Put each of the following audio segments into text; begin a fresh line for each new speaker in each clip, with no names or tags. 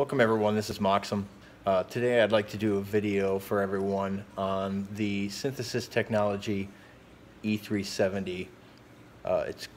Welcome everyone, this is MoXoM. Uh, today I'd like to do a video for everyone on the Synthesis Technology E370. Uh, it's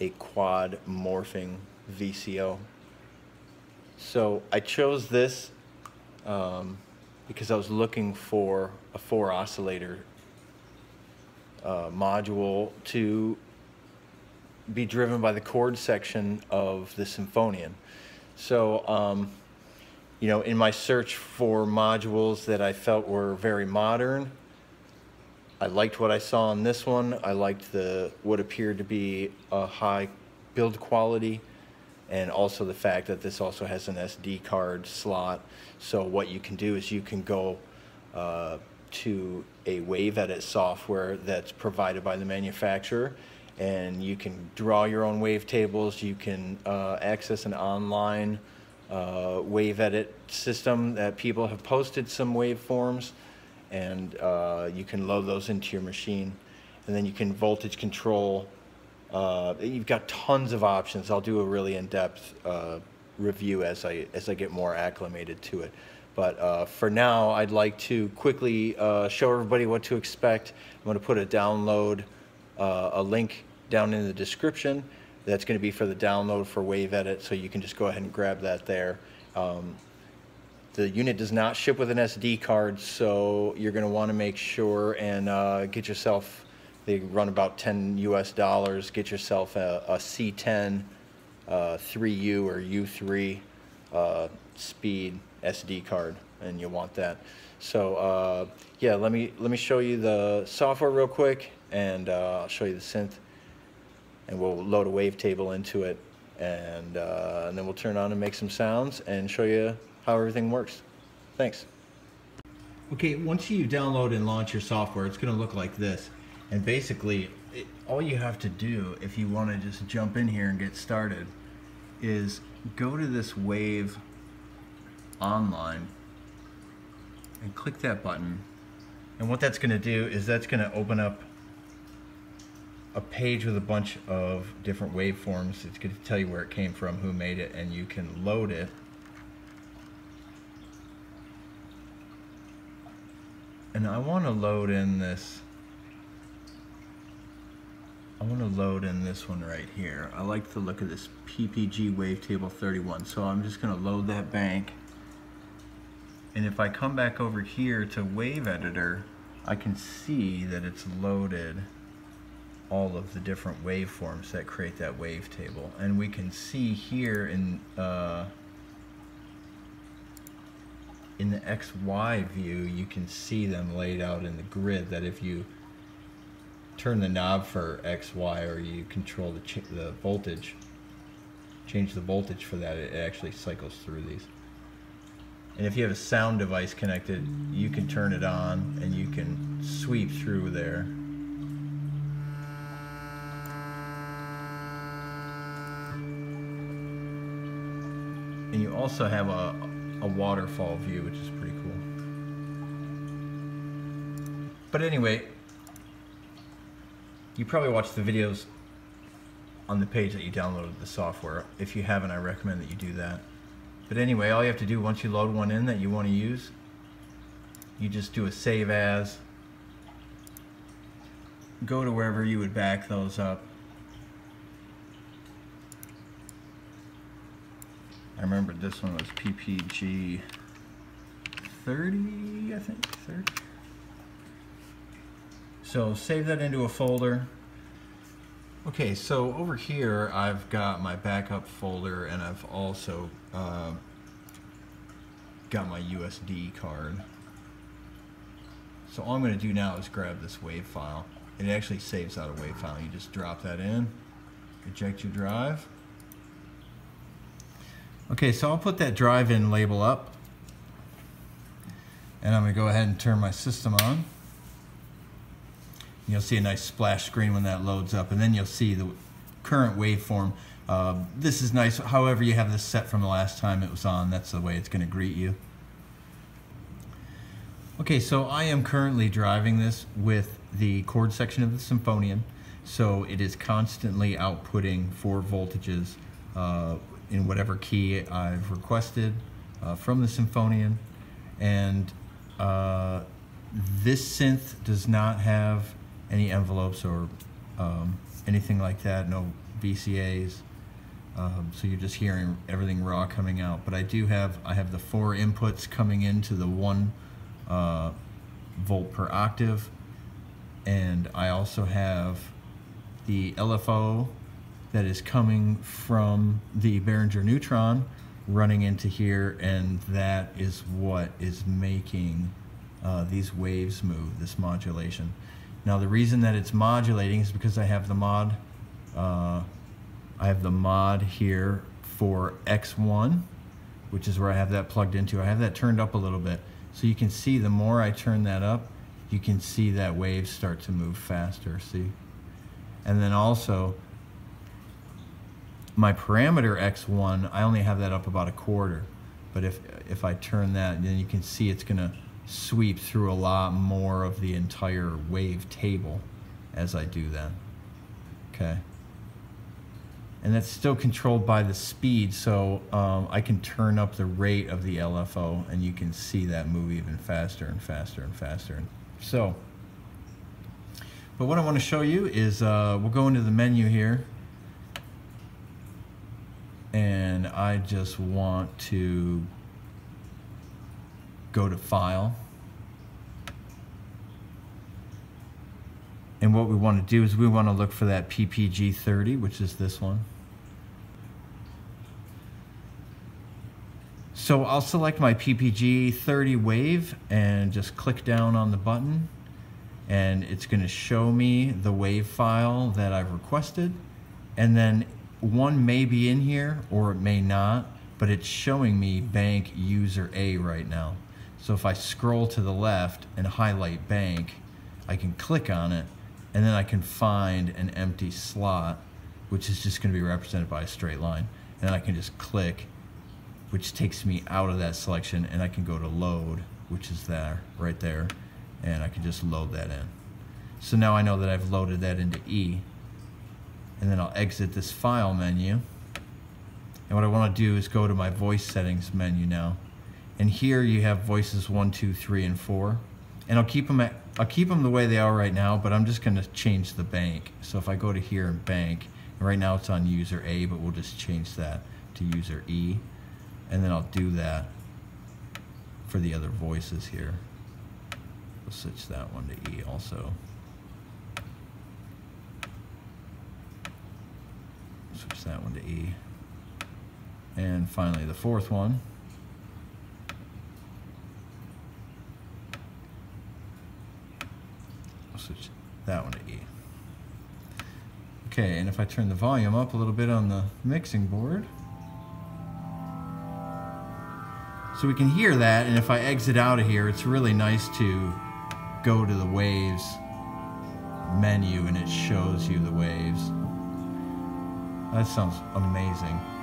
a quad morphing VCO. So I chose this um, because I was looking for a four oscillator uh, module to be driven by the chord section of the Sinfonion. So, um, you know, in my search for modules that I felt were very modern, I liked what I saw on this one. I liked the what appeared to be a high build quality and also the fact that this also has an SD card slot. So what you can do is you can go uh, to a WaveEdit software that's provided by the manufacturer and you can draw your own wavetables. You can uh, access an online uh, WaveEdit system that people have posted some waveforms and uh, you can load those into your machine and then you can voltage control. Uh, you've got tons of options. I'll do a really in-depth uh, review as I, as I get more acclimated to it. But uh, for now, I'd like to quickly show everybody what to expect. I'm going to put a download uh, a link down in the description. That's going to be for the download for WaveEdit, so you can just go ahead and grab that there. Um, the unit does not ship with an SD card, so you're going to want to make sure and uh, get yourself, they run about 10 US dollars, get yourself a a C10 uh, 3U or U3 uh, speed SD card, and you want that. So uh, yeah, let me let me show you the software real quick, and uh, I'll show you the synth, and we'll load a wavetable into it, and uh, and then we'll turn on and make some sounds and show you how everything works. Thanks. Okay, once you download and launch your software, it's going to look like this, and basically, it, all you have to do if you want to just jump in here and get started is go to this wave online and click that button. And what that's going to do is that's going to open up a page with a bunch of different waveforms. It's going to tell you where it came from, who made it, and you can load it. And I want to load in this I want to load in this one right here. I like the look of this PPG Wavetable 31. So I'm just going to load that bank. And if I come back over here to Wave Editor, I can see that it's loaded all of the different waveforms that create that wavetable. And we can see here in uh, in the XY view, you can see them laid out in the grid that if you turn the knob for XY or you control the, the voltage, change the voltage for that, it actually cycles through these. And if you have a sound device connected, you can turn it on and you can sweep through there. And you also have a, a waterfall view, which is pretty cool. But anyway, you probably watched the videos on the page that you downloaded the software. If you haven't, I recommend that you do that. But anyway, all you have to do once you load one in that you want to use, you just do a save as, go to wherever you would back those up. Remember this one was PPG 30, I think, 30. So save that into a folder. Okay, so over here I've got my backup folder and I've also uh, got my USD card. So all I'm going to do now is grab this WAV file. It actually saves out a WAV file. You just drop that in, eject your drive. Okay, so I'll put that drive in label up. And I'm going to go ahead and turn my system on. You'll see a nice splash screen when that loads up, and then you'll see the current waveform. Uh, this is nice, however you have this set from the last time it was on, that's the way it's going to greet you. Okay, so I am currently driving this with the chord section of the Sinfonion, so it is constantly outputting four voltages uh, in whatever key I've requested. uh, from the Sinfonion. And uh, this synth does not have any envelopes or um, anything like that, no VCAs. Um, so you're just hearing everything raw coming out. But I do have, I have the four inputs coming into the one uh, volt per octave. And I also have the LFO that is coming from the Behringer Neutron running into here and that is what is making uh, these waves move, this modulation. Now the reason that it's modulating is because I have the mod, uh, I have the mod here for X1, which is where I have that plugged into. I have that turned up a little bit. So you can see the more I turn that up, you can see that wave start to move faster, see? And then also, my parameter X1, I only have that up about a quarter. But if, if I turn that, then you can see it's gonna sweep through a lot more of the entire wave table as I do that. Okay. And that's still controlled by the speed, so um, I can turn up the rate of the LFO and you can see that move even faster and faster and faster. So, but what I want to show you is uh, we'll go into the menu here and I just want to go to File. And what we want to do is we want to look for that PPG30, which is this one. So I'll select my PPG30 wave and just click down on the button and it's going to show me the wave file that I've requested and then one may be in here or it may not but it's showing me bank user A right now. So if I scroll to the left and highlight bank, I can click on it and then I can find an empty slot, which is just gonna be represented by a straight line. And I can just click, which takes me out of that selection and I can go to load, which is there, right there. And I can just load that in. So now I know that I've loaded that into E. And then I'll exit this file menu. And what I wanna do is go to my voice settings menu now and here you have voices one, two, three, and four. And I'll keep them at, I'll keep them the way they are right now, but I'm just gonna change the bank. So if I go to here and bank, and right now it's on user A, but we'll just change that to user E. And then I'll do that for the other voices here. We'll switch that one to E also. Switch that one to E. And finally the fourth one. switch that one to E. Okay, and if I turn the volume up a little bit on the mixing board, so we can hear that, and if I exit out of here, it's really nice to go to the waves menu and it shows you the waves. That sounds amazing.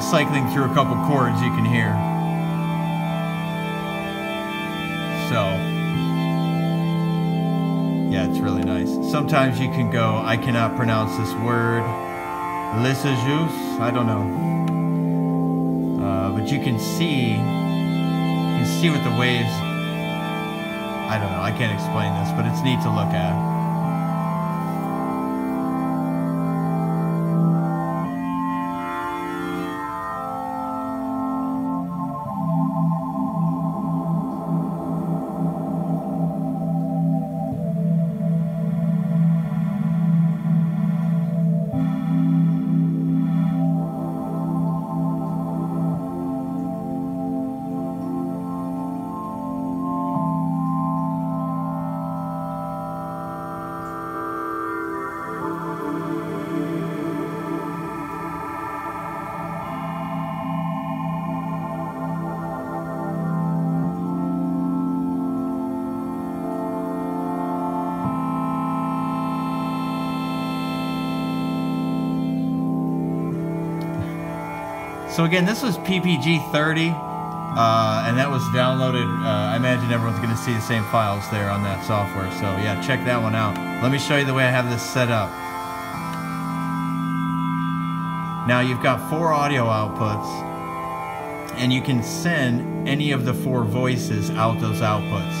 Cycling through a couple chords you can hear. So, yeah, it's really nice. Sometimes you can go, I cannot pronounce this word. Lissajous, I don't know. Uh, but you can see, you can see what the waves. I don't know. I can't explain this, but it's neat to look at. So again, this was PPG 30, uh, and that was downloaded. Uh, I imagine everyone's going to see the same files there on that software. So yeah, check that one out. Let me show you the way I have this set up. Now you've got four audio outputs, and you can send any of the four voices out those outputs.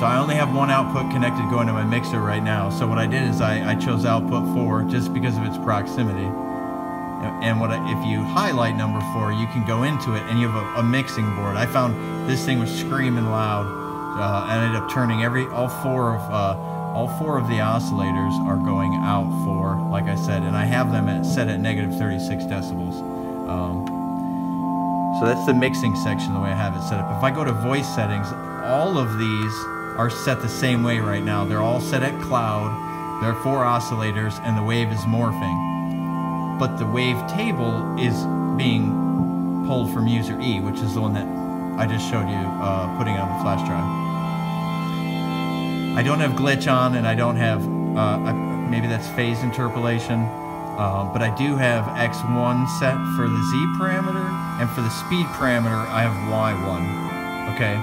So I only have one output connected going to my mixer right now. So what I did is I, I chose output 4 just because of its proximity. And what if you highlight number four, you can go into it and you have a, a mixing board. I found this thing was screaming loud. Uh, I ended up turning every all four of uh, all four of the oscillators are going out for, like I said, and I have them at, set at negative 36 decibels. Um, so that's the mixing section, the way I have it set up. If I go to voice settings, all of these are set the same way right now. They're all set at cloud. There are four oscillators, and the wave is morphing but the wave table is being pulled from user E, which is the one that I just showed you uh, putting on the flash drive. I don't have glitch on and I don't have, uh, maybe that's phase interpolation, uh, but I do have X1 set for the Z parameter and for the speed parameter I have Y1. Okay,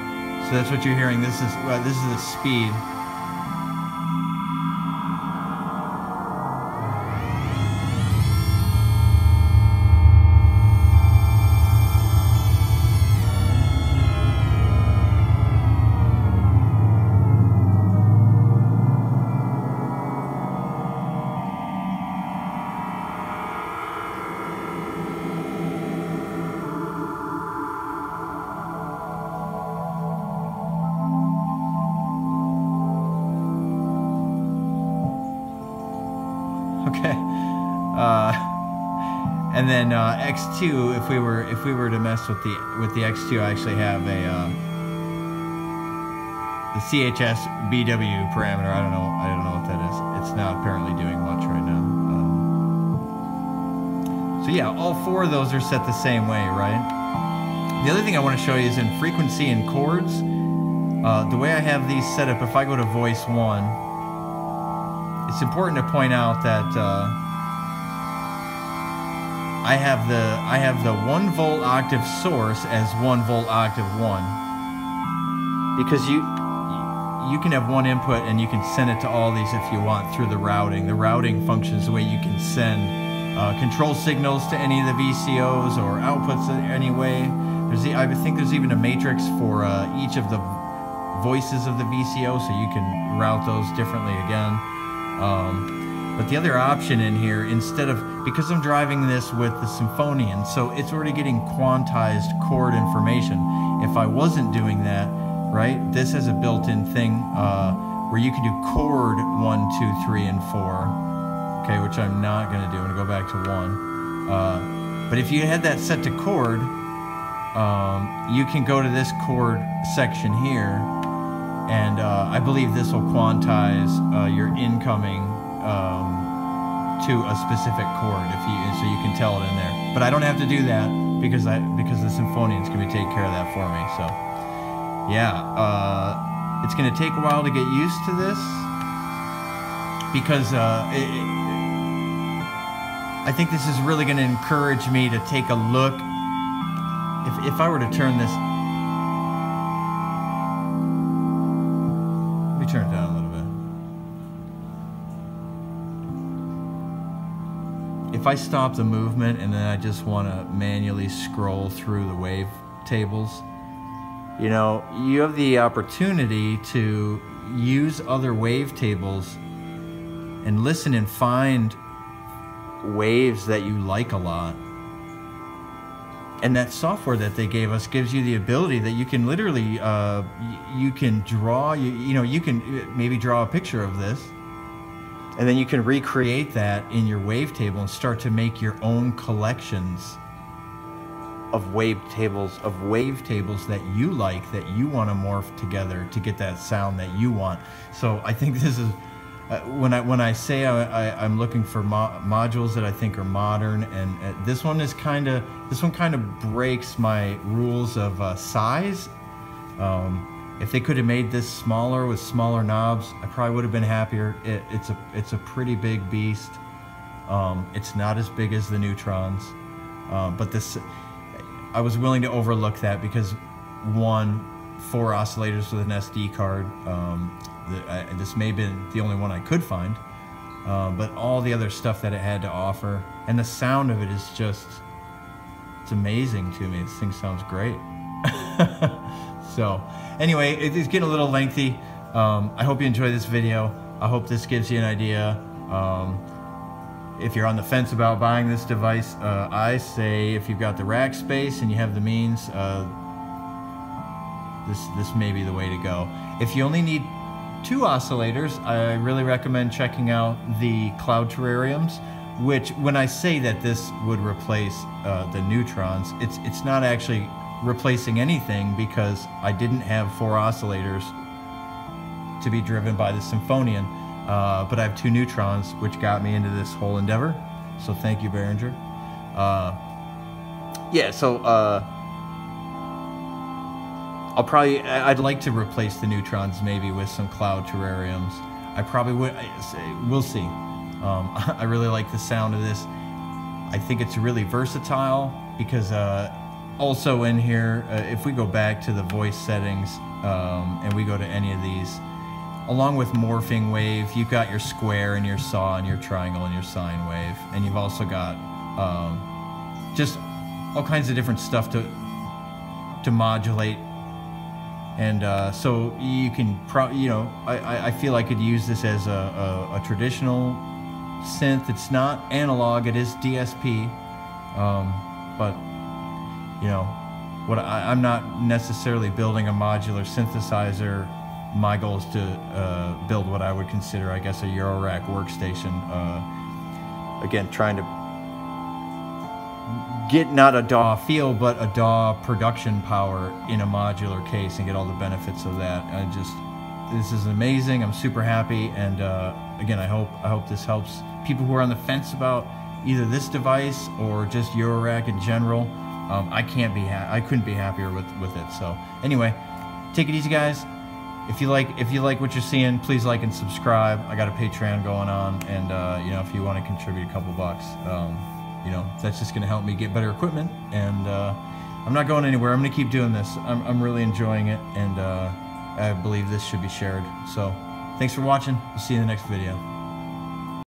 so that's what you're hearing. This is, this is the speed. Okay. Uh, and then uh, X2, if we were if we were to mess with the with the X2, I actually have a uh, the CHS BW parameter. I don't know I don't know what that is. It's not apparently doing much right now. Um, so yeah, all four of those are set the same way, right? The other thing I want to show you is in frequency and chords. Uh, the way I have these set up, if I go to voice one, it's important to point out that uh, I have the I have the one volt octave source as one volt octave one because you you can have one input and you can send it to all these if you want through the routing. The routing functions the way you can send uh, control signals to any of the VCOs or outputs anyway. There's the, I think there's even a matrix for uh, each of the voices of the VCO so you can route those differently again. Um, but the other option in here, instead of, because I'm driving this with the Sinfonion, so it's already getting quantized chord information. If I wasn't doing that, right, this has a built-in thing uh, where you can do chord one, two, three, and four, okay, which I'm not going to do. I'm to go back to one. Uh, but if you had that set to chord, um, you can go to this chord section here and uh, I believe this will quantize uh, your incoming um, to a specific chord, if you so you can tell it in there. But I don't have to do that because I because the Sinfonion's can take care of that for me. So yeah, uh, it's going to take a while to get used to this because uh, it, it, I think this is really going to encourage me to take a look. If if I were to turn this if I stop the movement and then I just want to manually scroll through the wave tables, you know, you have the opportunity to use other wave tables and listen and find waves that you like a lot. And that software that they gave us gives you the ability that you can literally, uh, you can draw, you, you know, you can uh, maybe draw a picture of this and then you can recreate that in your wavetable and start to make your own collections of wavetables of wavetables that you like that you want to morph together to get that sound that you want. So I think this is uh, when I when I say I, am looking for mo modules that I think are modern, and uh, this one is kind of this one kind of breaks my rules of uh, size. Um, if they could have made this smaller with smaller knobs, I probably would have been happier. It, it's a it's a pretty big beast. Um, it's not as big as the Neutrons, um, but this I was willing to overlook that because one, four oscillators with an SD card. Um, the, I, this may have been the only one I could find, uh, but all the other stuff that it had to offer and the sound of it is just it's amazing to me. This thing sounds great. so anyway, it's getting a little lengthy. Um, I hope you enjoy this video. I hope this gives you an idea. Um, if you're on the fence about buying this device, uh, I say if you've got the rack space and you have the means, uh, this, this may be the way to go. If you only need two oscillators, I really recommend checking out the Cloud Terrariums, which when I say that this would replace uh, the Neutrons, it's, it's not actually replacing anything because I didn't have four oscillators to be driven by the Sinfonion. Uh, but I have two neutrons, which got me into this whole endeavor. So thank you, Behringer. Uh, yeah, so uh, I'll probably, I'd like to replace the neutrons maybe with some cloud terrariums. I probably would, we'll see. Um, I really like the sound of this. I think it's really versatile because uh, also in here, uh, if we go back to the voice settings um, and we go to any of these, along with morphing wave, you've got your square and your saw and your triangle and your sine wave, and you've also got um, just all kinds of different stuff to to modulate. And uh, so you can, pro- you know, I, I feel I could use this as a, a, a traditional synth. It's not analog; it is DSP, um, but you know, what I, I'm not necessarily building a modular synthesizer my goal is to uh, build what I would consider, I guess, a Eurorack workstation. Uh, again, trying to get not a DAW feel, but a DAW production power in a modular case and get all the benefits of that. I just, this is amazing. I'm super happy, and uh, again, I hope I hope this helps people who are on the fence about either this device or just Eurorack in general. Um, I can't be I couldn't be happier with with it. So anyway, take it easy, guys. If you like if you like what you're seeing please like and subscribe. I got a patreon going on and uh, you know if you want to contribute a couple bucks um, you know that's just going to help me get better equipment and uh, i'm not going anywhere. I'm going to keep doing this. I'm, I'm really enjoying it and uh, i believe this should be shared. So thanks for watching. We'll see you in the next video